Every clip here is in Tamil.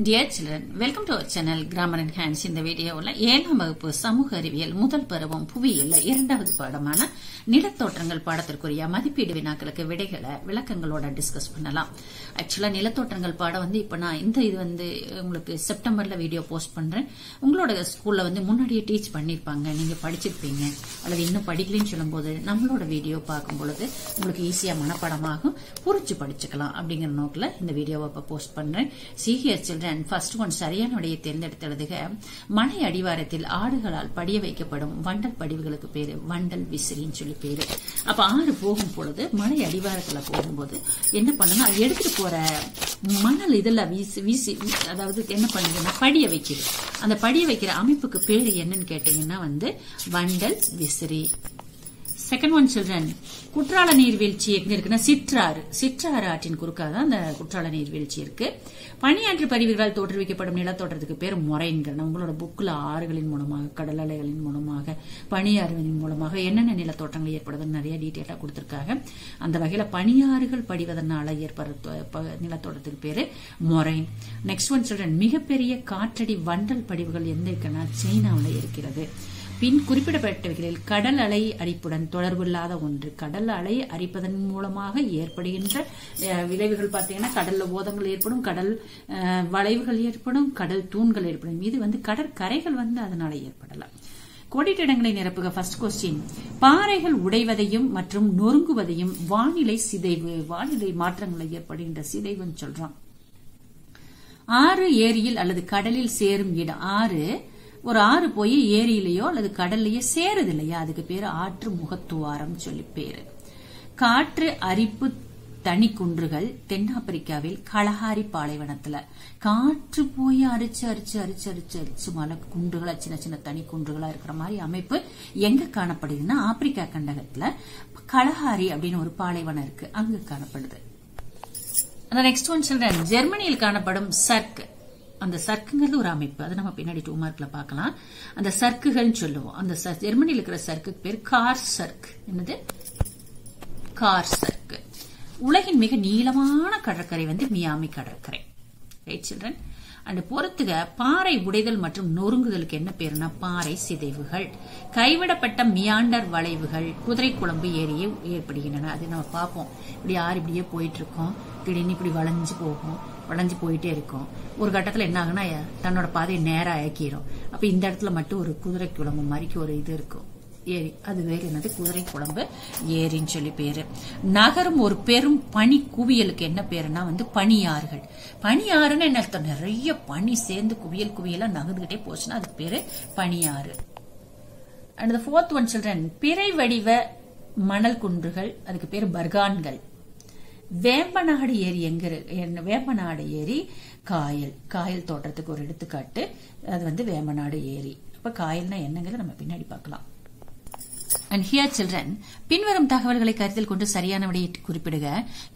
Dear children welcome to our channel grammar and hands இந்த வீடியோவில் ஏழாம் வகுப்பு சமூக அறிவியல் முதல் பருவம் புவியியல் இரண்டாவது பாடமான நிலத்தோற்றங்கள் பாடத்திற்குரிய மதிப்பீடு வினாக்களுக்கு விடைகளை விளக்கங்களோட டிஸ்கஸ் பண்ணலாம். ஆக்சுவலாக நிலத்தோற்றங்கள் பாடம் வந்து இப்போ நான் இந்த இது வந்து உங்களுக்கு செப்டம்பரில் வீடியோ போஸ்ட் பண்ணுறேன் உங்களோட ஸ்கூலில் வந்து முன்னாடியே டீச் பண்ணியிருப்பாங்க நீங்கள் படிச்சிருப்பீங்க. அல்லது இன்னும் படிக்கலன்னு சொல்லும்போது நம்மளோட வீடியோ பார்க்கும் பொழுது உங்களுக்கு ஈஸியாக மனப்பாடமாகும். புரிச்சு படிச்சுக்கலாம் அப்படிங்கிற நோக்கில் இந்த வீடியோவை இப்போ போஸ்ட் பண்ணுறேன் சிஹியர் சில்ட்ரன் ஃபர்ஸ்ட் ஒன் சரியான விடையை தேர்ந்தெடுத்து எழுதுக மலை அடிவாரத்தில் ஆடுகளால் படிய வைக்கப்படும் வண்டல் படிவுகளுக்கு பேரு வண்டல் விசிறின்னு சொல்லி பேரு. அப்ப ஆறு போகும் பொழுது மலை அடிவாரத்துல போகும்போது என்ன பண்ணணும் அது எடுத்துட்டு போற மணல் இதில் வீசி வீசி அதாவது என்ன பண்ணுதுன்னா படிய வைக்குது. அந்த படிய வைக்கிற அமைப்புக்கு பேரு என்னன்னு கேட்டீங்கன்னா வந்து வண்டல் விசிறி. செகண்ட் ஒன் சில்ட்ரன் குற்றால நீர்வீழ்ச்சி எங்க இருக்குன்னா சிற்றாறு. சிற்றாறு ஆற்றின் குறுக்காக தான் அந்த குற்றால நீர்வீழ்ச்சி இருக்கு. பனியாற்று பதிவுகளால் தோற்றுவிக்கப்படும் நிலத்தோற்றத்துக்கு பேர் முறைங்கிறன உங்களோட புக்கில் ஆறுகளின் மூலமாக கடல் அலைகளின் மூலமாக பனியாறுகளின் மூலமாக என்னென்ன நிலத்தோற்றங்கள் ஏற்படுதுன்னு நிறைய டீட்டெயிலாக கொடுத்துருக்காங்க. அந்த வகையில் பனியாறுகள் படிவதனால ஏற்படுற நிலத்தோட்டத்துக்கு பேர் மொரைன். நெக்ஸ்ட் ஒன் சில்ட்ரன் மிகப்பெரிய காற்றடி வண்டல் படிவுகள் எந்த இருக்குன்னா சைனாவில் இருக்கிறது. பின் குறிப்பிடப்பட்டவைகளில் கடல் அலை அரிப்புடன் தொடர்பில்லாத ஒன்று. கடல் அலை அரிப்பதன் மூலமாக ஏற்படுகின்ற விளைவுகள் பார்த்தீங்கன்னா கடல்ல ஓதங்கள் ஏற்படும் கடல் வளைவுகள் ஏற்படும் கடல் தூண்கள் ஏற்படும். இது வந்து கடற்கரைகள் வந்து அதனால ஏற்படலாம். கோடிட்ட இடங்களை நிரப்புக. ஃபர்ஸ்ட் கொஸ்டின் பாறைகள் உடைவதையும் மற்றும் நொறுங்குவதையும் வானிலை சிதைவு வானிலை மாற்றங்களை ஏற்படுகின்ற சிதைவுன்னு சொல்றோம் ஆறு ஏரியில் அல்லது கடலில் சேரும் இடம். ஆறு ஒரு ஆறு போய் ஏரியிலேயோ அல்லது கடல்லையோ சேருது இல்லையா அதுக்கு பேரு ஆற்று முகத்துவாரம் சொல்லி பேரு. காற்று அரிப்பு தனி குன்றுகள் தென்னாப்பிரிக்காவில் களஹாரி பாலைவனத்துல. காற்று போய் அரிச்சு அரிச்சு அரிச்சு அரிச்சு அரிச்சு மலை குன்றுகளா சின்ன சின்ன தனி குன்றுகளா இருக்கிற மாதிரி அமைப்பு எங்க காணப்படுதுன்னா ஆப்பிரிக்கா கண்டகத்துல களஹாரி அப்படின்னு ஒரு பாலைவனம் இருக்கு. அங்க காணப்படுது. நெக்ஸ்ட் ஒன் சொல்றேன். ஜெர்மனியில் காணப்படும் சர்க். அந்த சர்க்குங்கிறது ஒரு அமைப்பு. அதை நம்ம பின்னாடி டூ மார்க்ல பார்க்கலாம். அந்த சர்க்குகள்னு சொல்லுவோம். அந்த ஜெர்மனியில் இருக்கிற சர்க்கு பேர் கார் சர்க் என்னது? கார் சர்க்கு. உலகின் மிக நீளமான கடற்கரை வந்து மியாமி கடற்கரை. ரைட் சில்ட்ரன் அண்ட் பொறுத்துக பாறை உடைதல் மற்றும் நொறுங்குதலுக்கு என்ன பேருனா பாறை சிதைவுகள். கைவிடப்பட்ட மியாண்டர் வளைவுகள் குதிரை குழம்பு ஏரியே ஏற்படுகின்றன. அது நம்ம பார்ப்போம். இப்படி யார் இப்படியே போயிட்டு இருக்கோம். திடீர்னு இப்படி வளைஞ்சு போகும். வளைஞ்சு போயிட்டே இருக்கும். ஒரு கட்டத்தில் என்ன ஆகுனா தன்னோட பாதையை நேரம் ஆக்கிரும் அப்ப இந்த இடத்துல மட்டும் ஒரு குதிரை குழம்பு மாதிரிக்கு ஒரு இது இருக்கும். ஏரி. அது வேறு என்னது? குதிரை குழம்பு ஏரின்னு சொல்லி பேரு. நகரும் ஒரு பெரும் பனி குவியலுக்கு என்ன பேருன்னா வந்து பனியாறுகள். பனியாறுன்னு என்ன அர்த்தம்? நிறைய பனி சேர்ந்து குவியல் குவியலா நகர்ந்துகிட்டே போச்சுன்னா அதுக்கு பேரு பனியாறு. அண்ட் ஃபோர்த் ஒன் சில்ட்ரன் பிறை வடிவ மணல் குன்றுகள் அதுக்கு பேர் பர்கான்கள். வேம்பநாடு ஏரி எங்க இருக்கு வேம்பநாடு ஏரி காயல். காயல் தோட்டத்துக்கு ஒரு எடுத்துக்காட்டு. அது வந்து வேம்பநாடு ஏரி. அப்ப காயல்னா என்னங்கிறத நம்ம பின்னாடி பார்க்கலாம். அண்ட் ஹியர் சில்ட்ரன் பின்வரும் தகவல்களை கருத்தில் கொண்டு சரியான விடையை குறிப்பிடுக.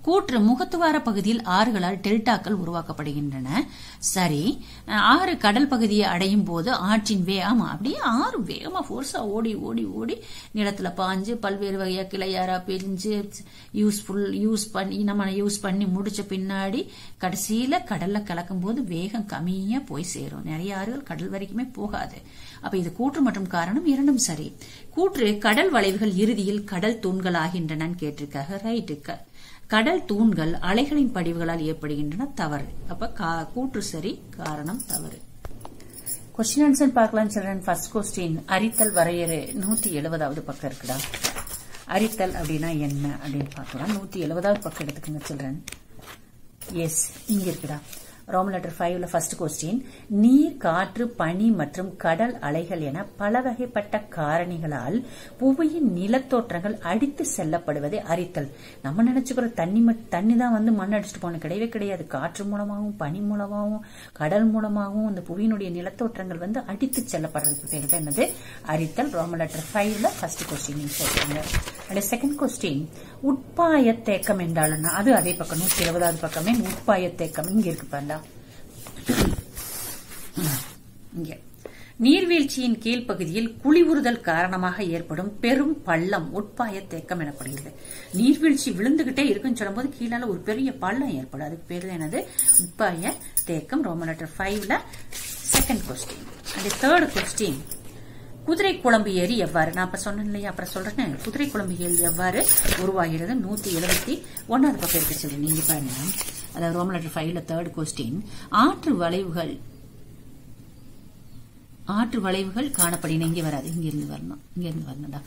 கூற்று முகத்துவார பகுதியில் ஆறுகளால் டெல்டாக்கள் உருவாக்கப்படுகின்றன. சரி ஆறு கடல் பகுதியை அடையும் போது ஆற்றின் வே ஆமா அப்படியே ஆறு வேகமா போர்ஸா ஓடி ஓடி ஓடி நிலத்துல பாஞ்சு பல்வேறு வகையா கிளையாரா பிரிஞ்சு யூஸ்ஃபுல் யூஸ் பண்ணி நம்ம யூஸ் பண்ணி முடிச்ச பின்னாடி கடைசியில கடல்ல கலக்கும் போது வேகம் கம்மியா போய் சேரும். நிறைய ஆறுகள் கடல் வரைக்குமே போகாது. அப்ப இது கூற்று மற்றும் காரணம் இரண்டும் சரி. கூற்று கடல் வளைவுகள் இறுதியில் கடல் தூண்கள் ஆகின்றன கேட்டிருக்காங்க ரைட்டுக்க கடல் தூண்கள் அலைகளின் படிவுகளால் ஏற்படுகின்றன தவறு. அப்ப கூற்று சரி காரணம் தவறு. கொஸ்டின் ஆன்சர் பார்க்கலாம் சில்ட்ரன் ஃபர்ஸ்ட் கொஸ்டின் அரித்தல் வரையறை நூத்தி எழுபதாவது பக்கம் இருக்குடா. அரித்தல் அப்படின்னா என்ன அப்படின்னு பார்க்கலாம். நூத்தி எழுபதாவது பக்கம் எடுத்துக்கோங்க சில்ட்ரன் எஸ் இங்க இருக்குடா. ரோமன் லெட்டர் ஃபைவ்ல ஃபர்ஸ்ட் கொஸ்டின் நீர் காற்று பனி மற்றும் கடல் அலைகள் என பல வகைப்பட்ட காரணிகளால் புவியின் நிலத்தோற்றங்கள் அடித்து செல்லப்படுவதை அறித்தல். நம்ம நினைச்சுக்கிற தண்ணி தண்ணி தான் வந்து மண் அடிச்சுட்டு போன கிடையவே கிடையாது. காற்று மூலமாகவும் பனி மூலமாகவும் கடல் மூலமாகவும் அந்த புவியினுடைய நிலத்தோற்றங்கள் வந்து அடித்து செல்லப்படுறதுக்கு பேர் தான் என்னது? அறித்தல். ரோமன் லெட்டர் ஃபைவ்ல ஃபர்ஸ்ட் கொஸ்டின் சொல்றாங்க அண்ட் செகண்ட் கொஸ்டின் உட்பாய தேக்கம் என்றால் அது அதே பக்கம் நூற்றி இருபதாவது பக்கமே உட்பாய தேக்கம் இங்க இருக்கு பாருங்க. இங்கே. நீர்வீழ்ச்சியின் கீழ்ப்பகுதியில் குழிவுறுதல் காரணமாக ஏற்படும் பெரும் பள்ளம் உட்பாய தேக்கம் எனப்படுகிறது. நீர்வீழ்ச்சி விழுந்துகிட்டே இருக்குன்னு சொல்லும்போது கீழால ஒரு பெரிய பள்ளம் ஏற்படும். அதுக்கு பேர் என்னது? உட்பாய தேக்கம் ரோமன் லெட்டர் ஃபைவ்ல second question and third question குதிரை குழம்பு ஏரி எவ்வாறு நான் அப்ப சொன்னேன் இல்லையா? அப்புறம் சொல்றேன். குதிரை குழம்பு ஏரி எவ்வாறு உருவாகிறது? நூத்தி எழுபத்தி ஒன்னாவது பக்கம் இருக்கு சொல்லி நீங்க பாருங்க. அதாவது ரோமன் லெட்டர் ஃபைவ்ல தேர்ட் கொஸ்டின் ஆற்று வளைவுகள் ஆற்று வளைவுகள் காணப்படின இங்கே வராது. இங்க இருந்து வரணும். இங்க இருந்து வரணும்டா.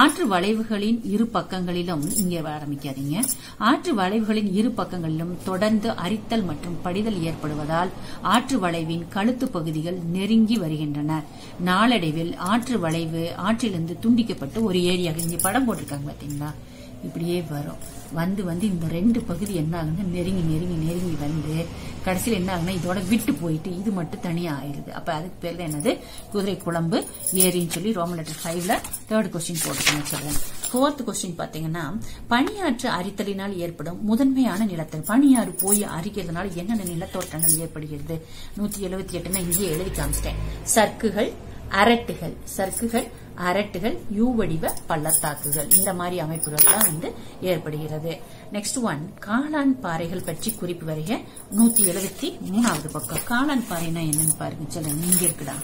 ஆற்று வளைவுகளின் இரு பக்கங்களிலும் இங்கே ஆரம்பிக்காதீங்க. ஆற்று வளைவுகளின் இரு பக்கங்களிலும் தொடர்ந்து அரித்தல் மற்றும் படிதல் ஏற்படுவதால் ஆற்று வளைவின் கழுத்து பகுதிகள் நெருங்கி வருகின்றன. நாளடைவில் ஆற்று வளைவு ஆற்றிலிருந்து துண்டிக்கப்பட்டு ஒரு ஏரியாக இங்க படம் போட்டிருக்காங்க பாத்தீங்களா இப்படியே வரும். வந்து வந்து இந்த ரெண்டு பகுதி என்ன ஆகுன்னா நெருங்கி நெருங்கி நெருங்கி வந்து கடைசியில் என்ன ஆகுனா இதோட விட்டு போயிட்டு இது மட்டும் தனியா ஆயிடுது. அப்ப அதுக்கு பேர் என்னது? குதிரை குழம்பு ஏரின்னு சொல்லி ரோமன் லெட்டர் ஃபைவ்ல தேர்ட் கொஸ்டின் போட்டுக்கணும் சொல்றேன் ஃபோர்த் கொஸ்டின் பாத்தீங்கன்னா பனியாற்று அரித்தலினால் ஏற்படும் முதன்மையான நிலத்தல். பனியாறு போய் அரிக்கிறதுனால என்னென்ன நிலத்தோற்றங்கள் ஏற்படுகிறது? நூத்தி எழுபத்தி எட்டுன்னா இங்கேயே எழுதி காமிச்சிட்டேன். சர்க்குகள் அரட்டுகள். சர்க்குகள் அரட்டுகள் யூ வடிவ பள்ளத்தாக்குகள். இந்த மாதிரி அமைப்புகள்லாம் வந்து ஏற்படுகிறது. நெக்ஸ்ட் ஒன் காளான் பாறைகள் பற்றி குறிப்பு வருக. நூத்தி எழுபத்தி மூணாவது பக்கம். காளான் பாறைனா என்னன்னு பாருங்க சொல்ல இங்க இருக்குடா.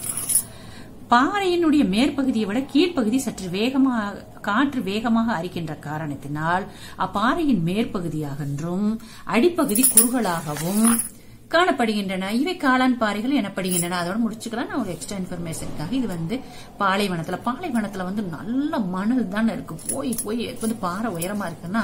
பாறையினுடைய மேற்பகுதியை விட கீழ்ப்பகுதி சற்று வேகமாக காற்று வேகமாக அரிக்கின்ற காரணத்தினால் அப்பாறையின் மேற்பகுதியாகன்றும் அடிப்பகுதி குறுகலாகவும் காணப்படுகின்றன. இவை காளான் பாறைகள் எனப்படுகின்றன. அதோட முடிச்சுக்கலாம். நான் ஒரு எக்ஸ்ட்ரா இன்ஃபர்மேஷனுக்காக இது வந்து பாலைவனத்துல. பாலைவனத்துல வந்து நல்ல மணல் தானே இருக்கு போய் போய் வந்து பாறை உயரமா இருக்குன்னா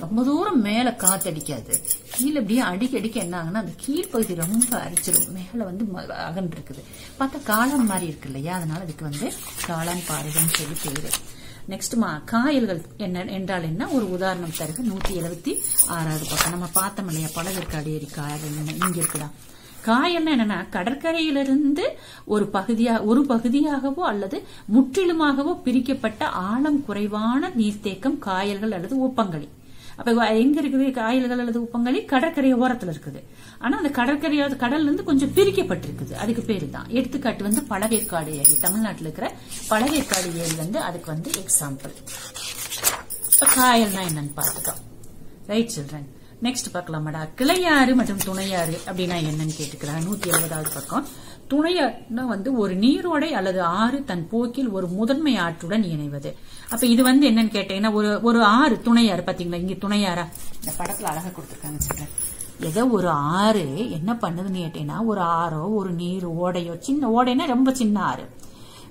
ரொம்ப தூரம் மேல காத்தடிக்காது கீழே அப்படியே அடிக்க அடிக்க என்ன ஆகுனா அந்த கீழ்ப்பகுதி ரொம்ப அரிச்சிடும் மேல வந்து அகன்று இருக்குது. பார்த்தா காளான் மாதிரி இருக்கு இல்லையா? அதனால அதுக்கு வந்து காளான் பாறைகள்னு சொல்லி பேரு. நெக்ஸ்ட் மா காயல்கள் என்ன என்றால் என்ன? ஒரு உதாரணம் தருக. நூத்தி எழுபத்தி ஆறாவது பக்கம். நம்ம பார்த்தோம் இல்லையா? பழகிற்கு ஏரி காயல் இங்க இருக்குடா காயல்னா என்னன்னா கடற்கரையிலிருந்து ஒரு பகுதியா ஒரு பகுதியாகவோ அல்லது முற்றிலுமாகவோ பிரிக்கப்பட்ட ஆழம் குறைவான நீர்த்தேக்கம் காயல்கள் அல்லது உப்பங்களி அப்ப எங்க இருக்குது? காயல்கள் அல்லது உப்பங்களி கடற்கரை ஓரத்துல இருக்குது. ஆனா அந்த கடற்கரை கடல்ல இருந்து கொஞ்சம் பிரிக்கப்பட்டிருக்குது. அதுக்கு பேரு தான். எடுத்துக்காட்டு வந்து பழவேற்காடு ஏரி. தமிழ்நாட்டில் இருக்கிற பழவேற்காடு ஏரி வந்து அதுக்கு வந்து எக்ஸாம்பிள் இப்ப காயல்னா என்னன்னு பார்த்துட்டோம் ரைட் சில்ட்ரன் நெக்ஸ்ட் பார்க்கலாமாடா. கிளையாறு மற்றும் துணையாறு அப்படின்னா என்னன்னு கேட்டுக்கிறேன் நூத்தி எழுபதாவது பக்கம். துணையாறுனா வந்து ஒரு நீரோடை அல்லது ஆறு தன் போக்கில் ஒரு முதன்மை ஆற்றுடன் இணைவது. அப்ப இது வந்து என்னன்னு கேட்டீங்கன்னா ஒரு ஒரு ஆறு துணையாறு பாத்தீங்களா? இங்க துணையாரா இந்த படத்துல அழகா கொடுத்துருக்காங்க சொல்றேன் ஏதோ ஒரு ஆறு என்ன பண்ணுதுன்னு கேட்டீங்கன்னா ஒரு ஆறோ ஒரு நீர் ஓடையோ சின்ன ஓடைனா ரொம்ப சின்ன ஆறு.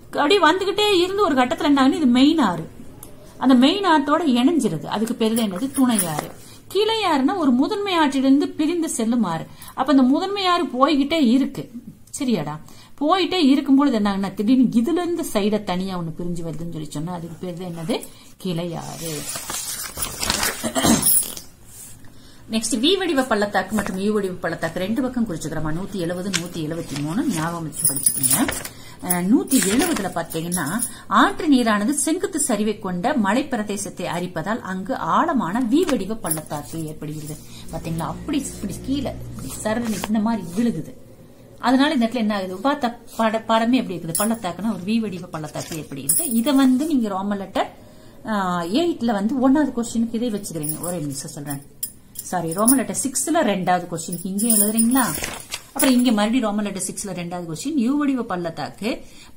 அப்படியே வந்துகிட்டே இருந்து ஒரு கட்டத்துல என்ன இது மெயின் ஆறு. அந்த மெயின் ஆற்றோட இணைஞ்சிருது. அதுக்கு பேரு என்னது? துணையாறு. கிளையாறுனா ஒரு முதன்மை ஆற்றிலிருந்து பிரிந்து செல்லும் ஆறு. அப்ப அந்த முதன்மை ஆறு போய்கிட்டே இருக்கு. சரியாடா. போயிட்டே இருக்கும் பொழுது திடீர்னு இதுல இருந்து சைட தனியா ஒண்ணு பிரிஞ்சு வருதுன்னு சொல்லி சொன்னா அதுக்கு பேர் என்னது? கிளையாறு. நெக்ஸ்ட் வி வடிவ பள்ளத்தாக்கு மற்றும் யூ வடிவ பள்ளத்தாக்கு ரெண்டு பக்கம் குறிச்சுக்கிறோமா? நூத்தி எழுபது நூத்தி எழுபத்தி மூணு. ஞாபகம் வச்சு படிச்சுக்கோங்க. நூத்தி எழுபதுல பாத்தீங்கன்னா ஆற்று நீரானது செங்குத்து சரிவை கொண்ட மலை பிரதேசத்தை அரிப்பதால் அங்கு ஆழமான வி வடிவ பள்ளத்தாக்கு ஏற்படுகிறது. பாத்தீங்களா அப்படி இப்படி கீழே சரணி இந்த மாதிரி விழுகுது. அதனால இந்த இடத்துல என்ன ஆகுது? பார்த்தா பட படமே எப்படி இருக்குது? பள்ளத்தாக்குன்னா ஒரு வி வடிவ பள்ளத்தாக்கு எப்படி இருக்கு? இதை வந்து நீங்க ரோமன் லெட்டர் எயிட்ல வந்து ஒன்னாவது கொஸ்டினுக்கு இதை வச்சுக்கிறீங்க. ஒரே நிமிஷம் சொல்றேன். சாரி ரோமன் லெட்டர் சிக்ஸ்ல ரெண்டாவது கொஸ்டின் இங்கே எழுதுறீங்களா? அப்புறம் இங்க மறுபடியும் ரோமன் லெட்டர் சிக்ஸ்ல ரெண்டாவது கொஸ்டின் யூ வடிவ பள்ளத்தாக்கு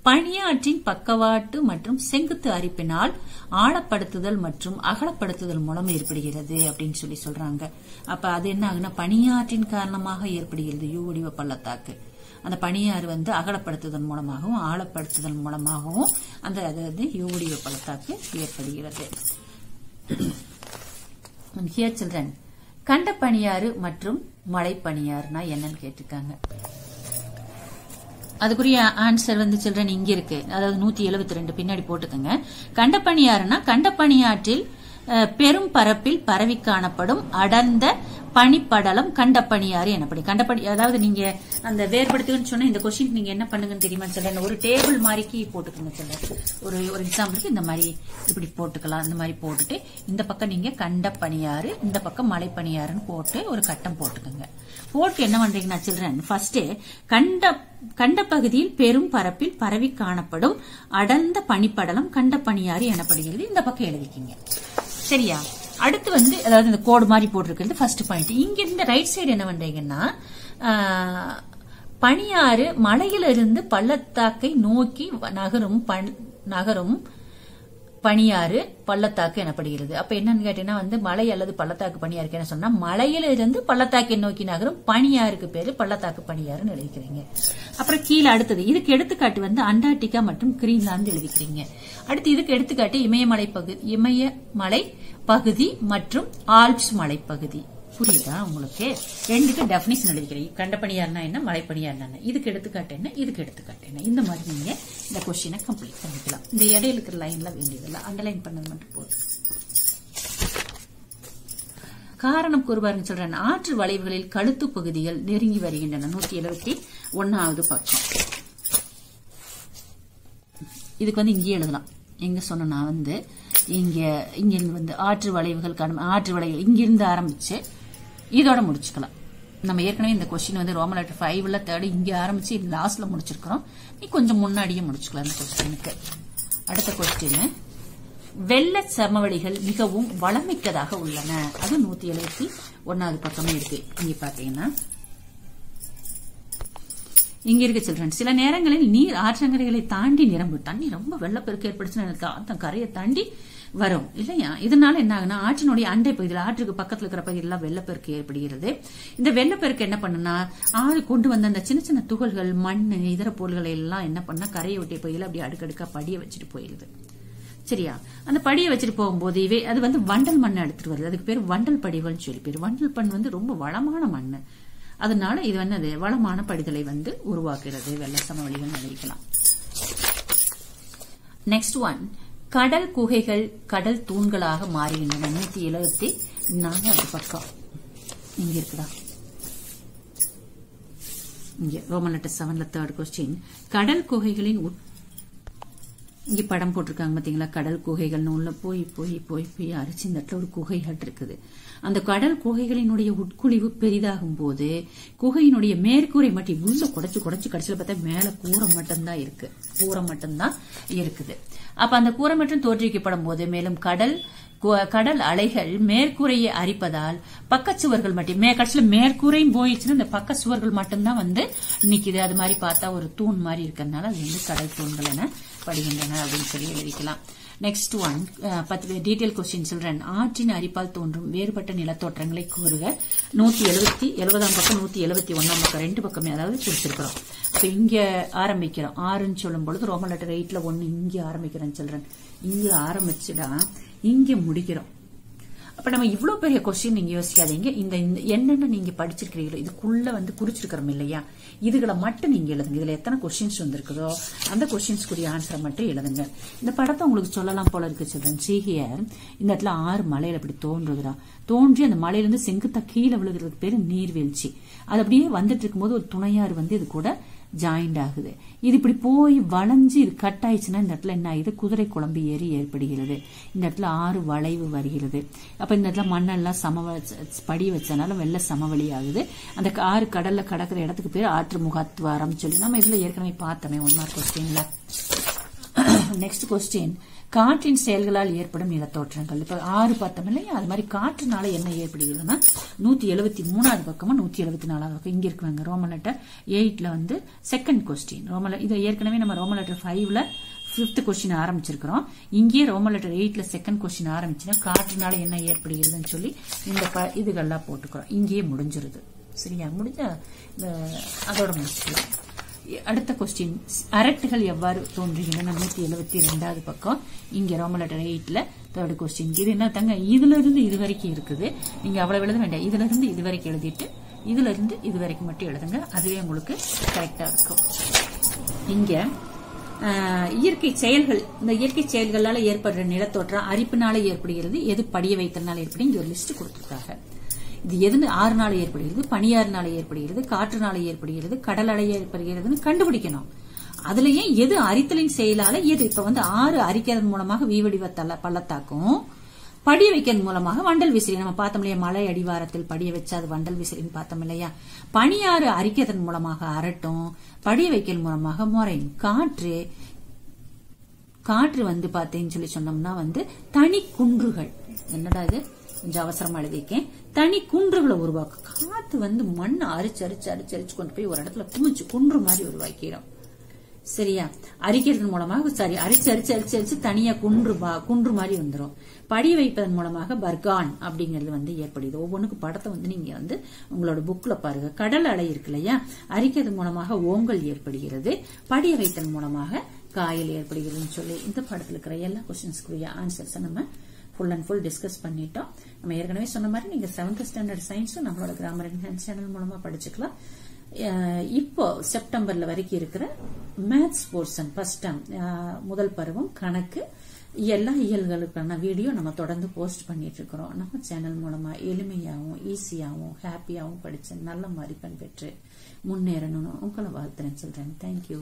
பணியாற்றின் பக்கவாட்டு மற்றும் செங்குத்து அரிப்பினால் ஆழப்படுத்துதல் மற்றும் அகலப்படுத்துதல் மூலம் ஏற்படுகிறது அப்படின்னு சொல்லி சொல்றாங்க. அப்ப அது என்ன ஆகுனா பணியாற்றின் காரணமாக ஏற்படுகிறது யூ வடிவ பள்ளத்தாக்கு. அந்த பனியாறு வந்து அகலப்படுத்துதல் மூலமாகவும் ஆழப்படுத்துதல் மூலமாகவும் அந்த அதாவது யூ பழத்தாக்கு பள்ளத்தாக்கு ஏற்படுகிறது. ஹியர் சில்ட்ரன் கண்ட பனியாறு மற்றும் மழை பனியாறுனா என்னன்னு கேட்டிருக்காங்க. அதுக்குரிய ஆன்சர் வந்து சில்ட்ரன் இங்க இருக்கு. அதாவது நூத்தி எழுபத்தி ரெண்டு பின்னாடி போட்டுக்கோங்க. கண்டப்பனியாறுனா கண்டப்பனியாற்றில் பெரும் பரப்பில் பரவி காணப்படும் அடர்ந்த பனிப்படலம் கண்டப்பணியாறு எனப்படும். கண்டப்பணி அதாவது நீங்க அந்த வேறுபடுத்துன்னு சொன்னா இந்த கொஸ்டின் நீங்க என்ன பண்ணுங்கன்னு தெரியுமா சொல்றேன். ஒரு டேபிள் மாதிரிக்கு போட்டுக்கோங்க சொல்ல ஒரு ஒரு எக்ஸாம்பிளுக்கு இந்த மாதிரி இப்படி போட்டுக்கலாம் இந்த மாதிரி போட்டுட்டு இந்த பக்கம் நீங்க கண்டப்பணியாறு இந்த பக்கம் மலைப்பணியாறுன்னு போட்டு ஒரு கட்டம் போட்டுக்கோங்க. போட்டு என்ன பண்றீங்கன்னா சில்ட்ரன் ஃபர்ஸ்ட் கண்ட கண்ட பகுதியில் பெரும் பரப்பில் பரவி காணப்படும் அடர்ந்த பனிப்படலம் கண்டப்பணியாறு எனப்படுகிறது. இந்த பக்கம் எழுதிக்கிங்க. சரியா? அடுத்து வந்து அதாவது இந்த கோடு மாதிரி போட்டிருக்கிறது ஃபர்ஸ்ட் பாயிண்ட் இங்க இந்த ரைட் சைடு என்ன பண்றீங்கன்னா பனியாறு மலையிலிருந்து பள்ளத்தாக்கை நோக்கி நகரும் பன்- நகரும் பனியாறு பள்ளத்தாக்கு எனப்படுகிறது. அப்ப என்னன்னு கேட்டீங்கன்னா வந்து மலை அல்லது பள்ளத்தாக்கு பனியாருக்கு என்ன சொன்னா மலையிலிருந்து பள்ளத்தாக்கை நோக்கி நகரும் பனியாருக்கு பேரு பள்ளத்தாக்கு பனியாறுன்னு எழுதிக்கிறீங்க. அப்புறம் கீழே அடுத்தது இதுக்கு எடுத்துக்காட்டு வந்து அண்டார்டிகா மற்றும் கிரீன்லாந்து எழுதிக்கிறீங்க. அடுத்து இதுக்கு எடுத்துக்காட்டு இமயமலை பகுதி இமயமலை பகுதி மற்றும் ஆல்ப்ஸ் மலைப்பகுதி. புரியுதா உங்களுக்கு? ரெண்டுக்கு டெபினிஷன் எழுதிக்கிறீங்க. கண்டப்பணியார்னா என்ன மலைப்பணியார்னா என்ன? இதுக்கு எடுத்துக்காட்டு என்ன இதுக்கு எடுத்துக்காட்டு என்ன? இந்த மாதிரி நீங்க இந்த கொஸ்டினை கம்ப்ளீட் பண்ணிக்கலாம். இந்த இடையில இருக்கிற லைன்ல வேண்டியதில்லை அண்டர்லைன் பண்ணது மட்டும் போதும். காரணம் கூறுவாருன்னு சொல்றேன். ஆற்று வளைவுகளில் கழுத்து பகுதிகள் நெருங்கி வருகின்றன. நூத்தி எழுபத்தி ஒன்னாவது பக்கம். இதுக்கு வந்து இங்கேயே எழுதலாம். எங்க சொன்னா வந்து இங்க இங்கிருந்து வந்து ஆற்று வளைவுகள் கடும் ஆற்று வளைவுகள் இங்கிருந்து ஆரம்பிச்சு இதோட முடிச்சுக்கலாம். நம்ம ஏற்கனவே இந்த கொஸ்டின் வந்து ரோமன் லெட்டர் ஃபைவ்ல தேர்ட் இங்க ஆரம்பிச்சு லாஸ்ட்ல முடிச்சிருக்கிறோம். நீ கொஞ்சம் முன்னாடியே முடிச்சுக்கலாம் இந்த கொஸ்டினுக்கு அடுத்த கொஸ்டின் வெள்ள சமவெளிகள் மிகவும் வளமிக்கதாக உள்ளன. அது நூத்தி எழுபத்தி ஒன்னாவது பக்கமே இருக்கு. இங்க பாத்தீங்கன்னா இங்க இருக்க சில்ட்ரன் சில நேரங்களில் நீர் ஆற்றங்கரைகளை தாண்டி நிரம்பும் தண்ணி ரொம்ப வெள்ளப்பெருக்கு ஏற்படுச்சுன்னு எனக்கு அந்த கரையை தாண்டி வரும். இல்லையா? இதனால என்ன ஆகுனா ஆற்றினுடைய அண்டை பகுதியில் ஆற்றுக்கு பக்கத்துல இருக்கிற பகுதியெல்லாம் வெள்ளப்பெருக்கு ஏற்படுகிறது. இந்த வெள்ளப்பெருக்கு என்ன பண்ணுனா ஆள் கொண்டு வந்த அந்த சின்ன சின்ன துகள்கள் மண் இதர பொருள்களை எல்லாம் என்ன பண்ணா கரையை ஒட்டிய பகுதியில் அப்படியே அடுக்கடுக்கா படிய வச்சுட்டு போயிருது. சரியா? அந்த படியை வச்சுட்டு போகும்போது இவை அது வந்து வண்டல் மண்ணை எடுத்துட்டு வருது. அதுக்கு பேர் வண்டல் படிகள்னு சொல்லி. பேர் வண்டல் மண் வந்து ரொம்ப வளமான மண் அதனால இது வந்து வளமான படிதலை வந்து உருவாக்குறது வெள்ள சமவெளிகள் நினைக்கலாம் நெக்ஸ்ட் ஒன் கடல் குகைகள் கடல் தூண்களாக மாறுகின்றன. நூத்தி எழுபத்தி நாலாவது பக்கம். இங்க இருக்குதா? இங்க. ரோமன் லெட்டர் செவன்ல தேர்ட் கொஸ்டின் கடல் குகைகளின் இங்க படம் போட்டிருக்காங்க பாத்தீங்களா? கடல் குகைகள்னு உள்ள போய் போய் போய் போய் அரிச்சு இந்த இடத்துல ஒரு குகைகள் இருக்குது. அந்த கடல் குகைகளினுடைய உட்குழிவு பெரிதாகும் போது குகையினுடைய மேற்கூரை மட்டும் உள்ள குடைச்சு குடைச்சு கடைசியில் பார்த்தா மேல கூரை மட்டும்தான் இருக்கு. கூரை மட்டும்தான் இருக்குது. அப்ப அந்த கூரை மட்டும் தோற்றுவிக்கப்படும் போது மேலும் கடல் கு- கடல் அலைகள் மேற்கூரையை அரிப்பதால் பக்க சுவர்கள் மட்டும் மே கடைசியில் மேற்கூரையும் போயிடுச்சுன்னா இந்த பக்க சுவர்கள் மட்டும்தான் வந்து நிக்குது. அது மாதிரி பார்த்தா ஒரு தூண் மாதிரி இருக்கிறதுனால அது வந்து கடல் தூண்கள் என படுகின்றன அப்படின்னு சொல்லி எழுதிக்கலாம். நெக்ஸ்ட் ஒன் பத்து டீட்டெயில் கொஸ்டின் சொல்றேன். ஆற்றின் அரிப்பால் தோன்றும் வேறுபட்ட நிலத்தோற்றங்களை கூறுக. நூத்தி எழுபத்தி எழுபதாம் பக்கம் நூத்தி எழுபத்தி ஒன்னாம் பக்கம் ரெண்டு பக்கமே அதாவது குறிச்சிருக்கிறோம். இப்ப இங்க ஆரம்பிக்கிறோம். ஆறுன்னு சொல்லும் பொழுது ரோமன் லெட்டர் எயிட்ல ஒன்னு இங்கே ஆரம்பிக்கிறேன் சொல்றேன். இங்க ஆரம்பிச்சுடா இங்க முடிக்கிறோம். அப்ப நம்ம இவ்வளவு பெரிய கொஸ்டின் நீங்க யோசிக்காதீங்க. இந்த இந்த என்னென்ன நீங்க படிச்சிருக்கிறீங்களோ இதுக்குள்ள வந்து குறிச்சிருக்கிறோம் இல்லையா? இதுகளை மட்டும் நீங்க எழுதுங்க. இதுல எத்தனை கொஸ்டின்ஸ் வந்திருக்குதோ அந்த கொஸ்டின்ஸ்க்குரிய ஆன்சரை மட்டும் எழுதுங்க. இந்த படத்தை உங்களுக்கு சொல்லலாம் போல இருக்கு சில்ட்ரன். சீஹியர் இந்த இடத்துல ஆறு மலையில அப்படி தோன்றுதுடா. தோன்றி அந்த மலையிலிருந்து செங்குத்தா கீழே விழுகிறதுக்கு பேரு நீர்வீழ்ச்சி. அது அப்படியே வந்துட்டு இருக்கும்போது ஒரு துணையாறு வந்து இது கூட ஜாயிண்ட் ஆகுது. இது இப்படி போய் வளைஞ்சு இது கட் ஆயிடுச்சுன்னா இந்த இடத்துல என்ன ஆகுது குதிரை குழம்பு ஏறி ஏற்படுகிறது. இந்த இடத்துல ஆறு வளைவு வருகிறது. அப்ப இந்த இடத்துல மண்ணெல்லாம் சம படி வச்சனால வெள்ள சமவெளி ஆகுது. அந்த ஆறு கடல்ல கடக்கிற இடத்துக்கு பேர் ஆற்று முகத்வாரம் சொல்லி நம்ம இதுல ஏற்கனவே பார்த்தோமே ஒன் மார்க் கொஸ்டின்ல நெக்ஸ்ட் கொஸ்டின் காற்றின் செயல்களால் ஏற்படும் நிலத்தோற்றங்கள். இப்ப ஆறு பார்த்தோம் இல்லையா? அது மாதிரி காற்றுனால என்ன ஏற்படுகிறதுன்னா நூத்தி எழுபத்தி மூணாவது பக்கமும் நூத்தி எழுபத்தி நாலாவது பக்கம் இங்க இருக்குவாங்க ரோமன் லெட்டர் எயிட்ல வந்து செகண்ட் கொஸ்டின் ரோமன் இதை ஏற்கனவே நம்ம ரோமன் லெட்டர் ஃபைவ்ல பிப்த் கொஸ்டின் ஆரம்பிச்சிருக்கிறோம். இங்கேயே ரோமன் லெட்டர் எயிட்ல செகண்ட் கொஸ்டின் ஆரம்பிச்சுன்னா காற்றுனால என்ன ஏற்படுகிறதுன்னு சொல்லி இந்த ப- இதுகள்லாம் போட்டுக்கிறோம். இங்கேயே முடிஞ்சிருது. சரியா? முடிஞ்சா இந்த அதோட முடிச்சுக்கலாம். அடுத்த கொஸ்டின் அரட்டுகள் எவ்வாறு தோன்றுகின்றன? நூத்தி எழுபத்தி ரெண்டாவது பக்கம். இங்க ரோமல லெட்டர் எயிட்ல தேர்ட் கொஸ்டின் இது என்ன தங்க? இதுல இருந்து இது வரைக்கும் இருக்குது. நீங்க அவ்வளவு எழுத வேண்டாம். இதுல இருந்து இது வரைக்கும் எழுதிட்டு இதுல இருந்து இது வரைக்கும் மட்டும் எழுதுங்க. அதுவே உங்களுக்கு கரெக்டா இருக்கும். இங்க இயற்கை செயல்கள். இந்த இயற்கை செயல்களால ஏற்படுற நிலத்தோற்றம் அரிப்புனால ஏற்படுகிறது எது படிய வைத்தனால ஏற்படும் இங்க ஒரு லிஸ்ட் கொடுத்துருக்காங்க. இது எதுன்னு ஆறுனால ஏற்படுகிறது பனியாறுனால ஏற்படுகிறது காற்றுனால ஏற்படுகிறது கடல் அலை ஏற்படுகிறதுன்னு கண்டுபிடிக்கணும். அதுலயே எது அரித்தலின் செயலால எது? இப்ப வந்து ஆறு அரிக்கிறது மூலமாக வீவடிவ பள்ளத்தாக்கும் படிய வைக்கிறது மூலமாக வண்டல் விசிறி. நம்ம பார்த்தோம் இல்லையா மலை அடிவாரத்தில் படிய வச்சு அது வண்டல் விசிறின்னு பார்த்தோம் இல்லையா? பனியாறு அரிக்கிறதன் மூலமாக அரட்டும் படிய வைக்கல் மூலமாக முறையும். காற்று காற்று வந்து பார்த்தேன்னு சொல்லி சொன்னோம்னா வந்து தனி குன்றுகள். என்னடா இது? கொஞ்சம் அவசரமா எழுதியிருக்கேன். தனி குன்றுகளை உருவாக்கும் காத்து வந்து மண்ணை அரிச்சு அரிச்சு அரிச்சு அரிச்சு கொண்டு போய் ஒரு இடத்துல குமிச்சு குன்று மாதிரி உருவாக்கிடும் சரியா? அரிக்கிறது மூலமாக சரி அரிச்சு அரிச்சு அரிச்சு அரிச்சு தனியா குன்று பா- குன்று மாதிரி வந்துடும் படி வைப்பதன் மூலமாக பர்கான் அப்படிங்கிறது வந்து ஏற்படுது. ஒவ்வொன்றுக்கு படத்தை வந்து நீங்க வந்து உங்களோட புக்ல பாருங்க. கடல் அலை இருக்கு இல்லையா? அரிக்கிறது மூலமாக ஓங்கல் ஏற்படுகிறது. படிய வைத்தன் மூலமாக காயல் ஏற்படுகிறதுன்னு சொல்லி இந்த படத்துல இருக்கிற எல்லா கொஸ்டின்ஸ்க்குரிய ஆன்சர்ஸை நம்ம ஃபுல் அண்ட் ஃபுல் டிஸ்கஸ் பண்ணிட்டோம். நம்ம ஏற்கனவே சொன்ன மாதிரி நீங்க செவன்த் ஸ்டாண்டர்ட் சயின்ஸும் நம்மளோட கிராமர் என்ஹான்ஸ் சேனல் மூலமா படிச்சுக்கலாம். இப்போ செப்டம்பர்ல வரைக்கும் இருக்கிற மேத்ஸ் போர்ஷன் ஃபர்ஸ்ட் டேம் முதல் பருவம் கணக்கு எல்லா இயல்களுக்கான வீடியோ நம்ம தொடர்ந்து போஸ்ட் பண்ணிட்டு இருக்கிறோம். நம்ம சேனல் மூலமா எளிமையாகவும் ஈஸியாகவும் ஹாப்பியாகவும் படிச்சு நல்ல மதிப்பெண் பெற்று முன்னேறணும்னு உங்களை வாழ்த்துறேன் சொல்றேன் தேங்க்யூ